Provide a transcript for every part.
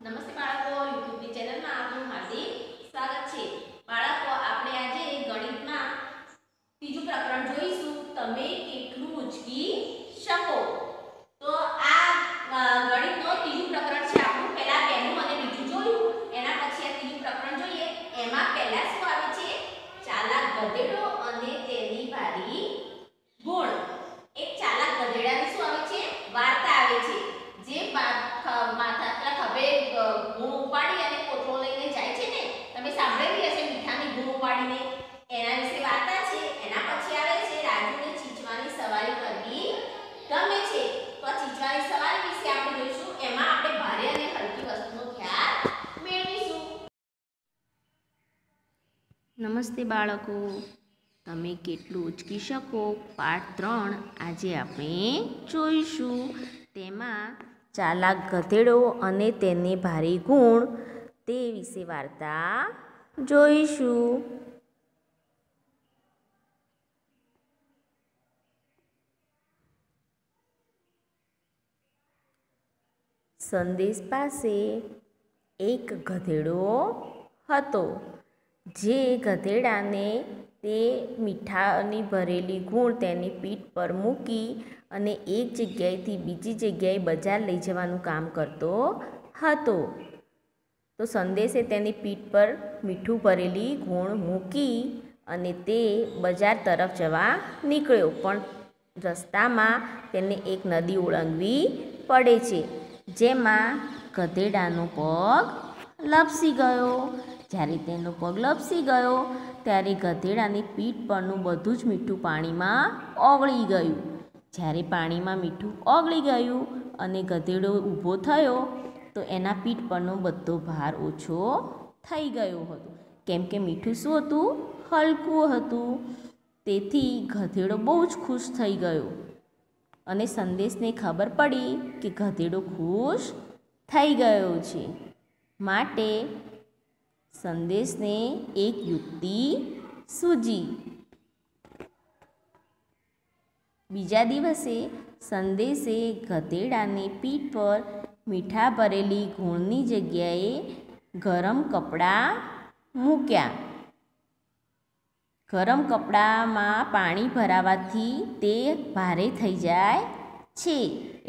નમસ્તે બાળકો યુટ્યુબની ચેનલમાં આપનું હાર્દિક સ્વાગત છે. બાળકો, આપણે આજે ગણિતમાં ત્રીજું પ્રકરણ જોઈશું. તમે કેટલું ઉચકી શકો? તો આ ગણિતનો ત્રીજું પ્રકરણ છે આપણું. પહેલા પહેલું અને બીજું જોયું. એના પછી આ ત્રીજું પ્રકરણ જોઈએ. એમાં પહેલા શું આવે છે? ચાલાક ગધેડો અને તેની ભારી ગુણ એક ચાલાક ગધેડાની શું આવે છે વાર્તા આવે છે જે બા- ખ- માથા પેલા ખભે અ, ગુણ ઉપાડી અને કોથળો લઈને જાય છે ને તમે સાંભળેલી હશે મીઠાની ગુણ ઉપાડીને એના વિશે વાર્તા છે એના પછી આવે છે રાજુને ચીચવાની સવારી કરવી ગમે છે તો આ ચીચવાની સવારી વિશે આપણે જોઈશું એમાં આપણે ભારે અને હલકી વસ્તુનો ખ્યાલ મેળવીશું નમસ્તે બાળકો. તમે કેટલું ઉચકી શકો? પાઠ ત્રણ આજે આપણે જોઈશું. તેમાં ચાલાક ગધેડો અને તેને ભારે ગુણ તે વિશે વાર્તા જોઈશું. સંદેશ પાસે એક ગધેડો હતો. જે ગધેડાને તે મીઠાની ભરેલી ગુણ તેની પીઠ પર મૂકી અને એક જગ્યાએથી બીજી જગ્યાએ બજાર લઈ જવાનું કામ કરતો હતો. તો સંદેશે તેની પીઠ પર મીઠું ભરેલી ગુણ મૂકી અને તે બજાર તરફ જવા નીકળ્યો. પણ રસ્તામાં તેને એક નદી ઓળંગવી પડે છે, જેમાં ગધેડાનો પગ લપસી ગયો. જ્યારે તેનો પગ લપસી ગયો, ત્યારે ગધેડાની પીઠ પરનું બધું જ મીઠું પાણીમાં ઓગળી ગયું. જ્યારે પાણીમાં મીઠું ઓગળી ગયું અને ગધેડો ઊભો થયો, તો એના પીઠ પરનો બધો ભાર ઓછો થઈ ગયો હતો. કેમ કે મીઠું શું હતું? હલકું હતું. તેથી ગધેડો બહુ જ ખુશ થઈ ગયો. અને સંદેશને ખબર પડી કે ગધેડો ખુશ થઈ ગયો છે. માટે સંદેશને એક યુક્તિ સૂજી. બીજા દિવસે સંદેશે ગધેડાની પીઠ પર મીઠા ભરેલી ગુણની જગ્યાએ ગરમ કપડાં મૂક્યા. ગરમ કપડામાં પાણી ભરાવાથી તે ભારે થઈ જાય છે,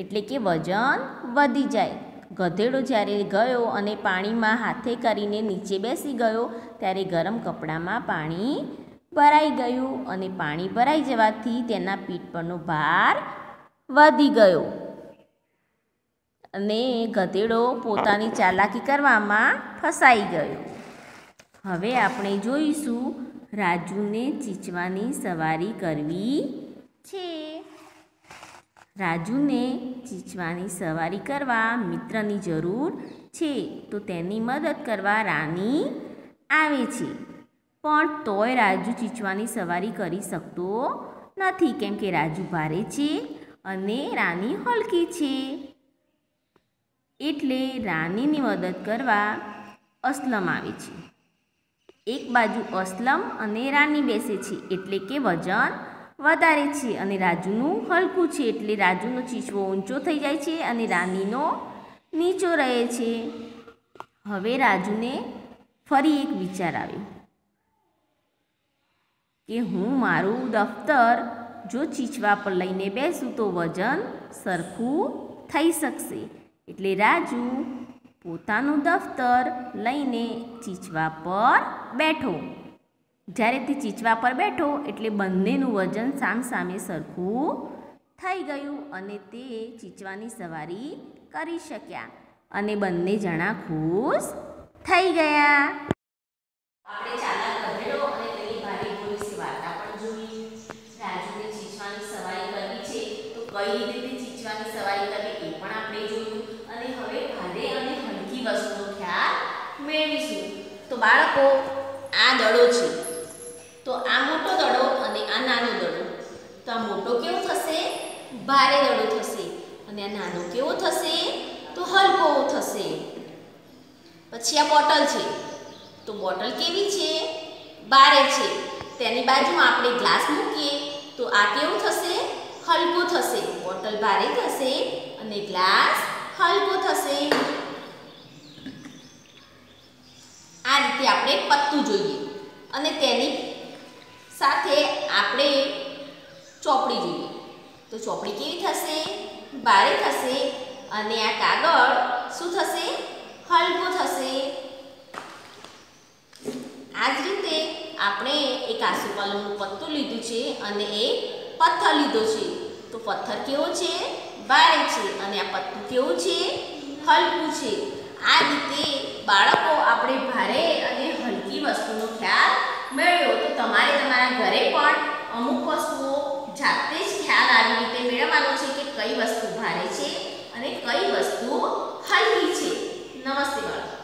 એટલે કે વજન વધી જાય. ગધેડો જ્યારે ગયો અને પાણીમાં હાથે કરીને નીચે બેસી ગયો, ત્યારે ગરમ કપડામાં પાણી ભરાઈ ગયું અને પાણી ભરાઈ જવાથી તેના પીઠ પરનો ભાર વધી ગયો. અને ગધેડો પોતાની ચાલાકી કરવામાં ફસાઈ ગયો. હવે આપણે જોઈશું રાજુને ચીચવાની સવારી કરવી છે. રાજુને ચીચવાની સવારી કરવા મિત્રની જરૂર છે, તો તેની મદદ કરવા રાની આવે છે. પણ તોય રાજુ ચીચવાની સવારી કરી શકતો નથી, કેમ કે રાજુ ભારે છે અને રાની હલકી છે. એટલે રાનીની મદદ કરવા અસલમ આવે છે. એક બાજુ અસલમ અને રાની બેસે છે, એટલે કે વજન વધારે છે અને રાજુનું હલકું છે એટલે રાજુનો ચીચવો ઊંચો થઈ જાય છે અને રાનીનો નીચો રહે છે. હવે રાજુને ફરી એક વિચાર આવ્યો કે હું મારું દફતર જો ચીચવા પર લઈને બેસું તો વજન સરખું થઈ શકશે. એટલે રાજુ પોતાનું દફતર લઈને ચીચવા પર બેઠો. જ્યારે તે ચીચવા પર બેઠો એટલે બંનેનું વજન સામસામે સરખું થઈ ગયું અને તે ચીચવાની સવારી કરી શક્યા અને બંને જણા ખુશ થઈ ગયા. તો બાળકો, આ દડો છે. તો આ મોટો દડો અને આ નાનો દડો. તો આ મોટો કેવો થશે? ભારે દડો થશે. અને આ નાનો કેવો થશે? તો હલકો થશે. પછી આ બોટલ છે. તો બોટલ કેવી છે? બારે છે. તેની બાજુમાં આપણે ગ્લાસ મૂકીએ. તો આ કેવું થશે? હલકો થશે. બોટલ ભારે થશે અને ગ્લાસ હલકો થશે. આ રીતે આપણે પત્તું જોઈએ. અને તેની સાથે આપણે ચોપડી જોઈએ. તો ચોપડી કેવી થશે? બારે થશે. અને આ કાગળ શું થશે? હલકો થશે. આ જ રીતે આપણે એક આસુપાલવનું પત્તું લીધું છે અને એ પથ્થર લીધો છે. તો પથ્થર કેવો છે? બારે છે. અને આ પત્તું કેવું છે? હલકું છે. આ રીતે બાળકો આપણે ભારે અને હલકી વસ્તુનો ખ્યાલ મેળવ્યો. તમારે તમારા ઘરે પણ અમુક વસ્તુઓ જાતે જ ખ્યાલ આવી રીતે મેળવવાનો છે કે કઈ વસ્તુ ભારે છે અને કઈ વસ્તુ હલકી છે. નમસ્તે બાળકો.